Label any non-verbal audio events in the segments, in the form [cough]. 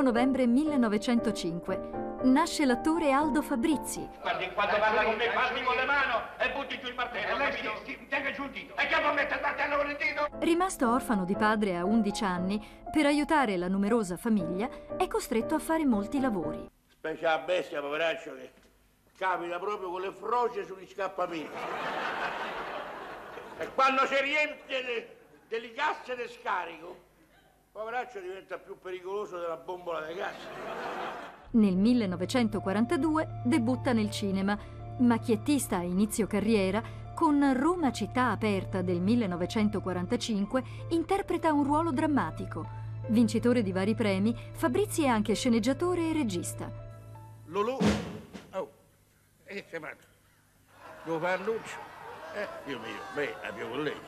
1 novembre 1905 nasce l'attore Aldo Fabrizi. Guardi, quando parla con me, passi con le mani e butti giù il martello. E lei si, si tenga giù il dito. E che può mettere il martello con il dito? Rimasto orfano di padre a 11 anni, per aiutare la numerosa famiglia è costretto a fare molti lavori. Specie la bestia, poveraccio, che capita proprio con le froce sugli scappamenti. [laughs] e quando si riempie delle casse di scarico, poveraccio diventa più pericoloso della bombola di gas. Nel 1942 debutta nel cinema, macchiettista a inizio carriera, con Roma città aperta del 1945 interpreta un ruolo drammatico. Vincitore di vari premi, Fabrizi è anche sceneggiatore e regista. Lulu, oh, e che manca? Devo fare annuncio? Eh, Dio mio, beh, abbiamo con lei.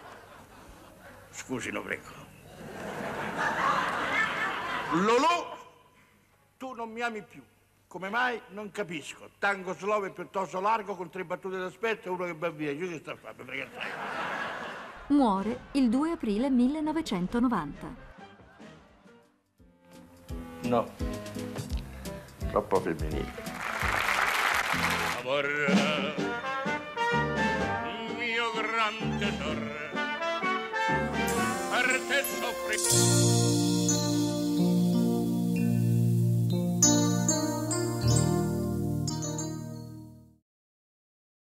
Scusi, lo prego. Lolo, tu non mi ami più. Come mai? Non capisco. Tango slow è piuttosto largo con tre battute d'aspetto e uno che va via. Io che sto a fare? Perché sai? Muore il 2 aprile 1990. No, troppo femminile. Amore, mio grande tesoro, per te soffri.